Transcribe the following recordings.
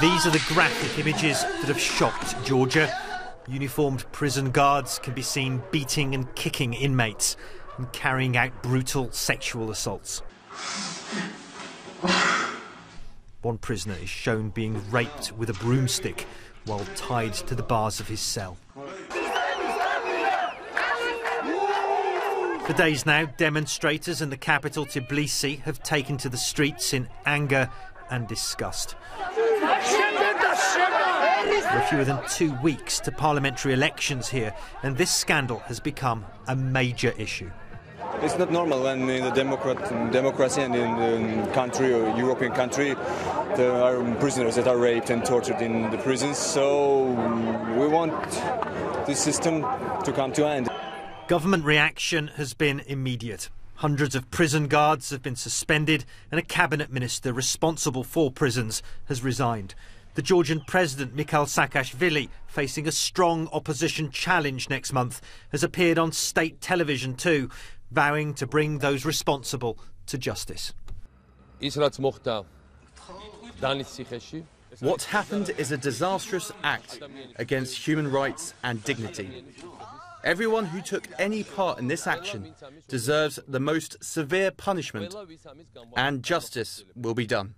These are the graphic images that have shocked Georgia. Uniformed prison guards can be seen beating and kicking inmates and carrying out brutal sexual assaults. One prisoner is shown being raped with a broomstick while tied to the bars of his cell. For days now, demonstrators in the capital Tbilisi have taken to the streets in anger and disgust. Are fewer than two weeks to parliamentary elections here, and this scandal has become a major issue. It's not normal when in the democrat, democracy and in the country or European country there are prisoners that are raped and tortured in the prisons. So we want this system to come to an end. Government reaction has been immediate. Hundreds of prison guards have been suspended, and a cabinet minister responsible for prisons has resigned. The Georgian president, Mikhail Saakashvili, facing a strong opposition challenge next month, has appeared on state television too, vowing to bring those responsible to justice. What happened is a disastrous act against human rights and dignity. Everyone who took any part in this action deserves the most severe punishment, and justice will be done.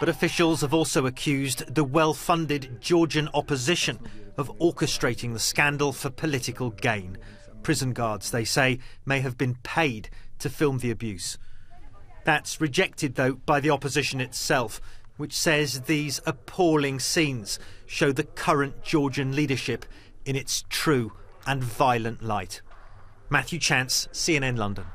But officials have also accused the well funded Georgian opposition of orchestrating the scandal for political gain. Prison guards, they say, may have been paid to film the abuse. That's rejected, though, by the opposition itself, which says these appalling scenes show the current Georgian leadership in its true and violent light. Matthew Chance, CNN London.